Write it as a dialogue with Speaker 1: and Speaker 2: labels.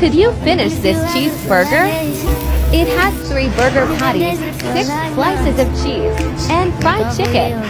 Speaker 1: Could you finish this cheeseburger? It has three burger patties, six slices of cheese, and fried chicken.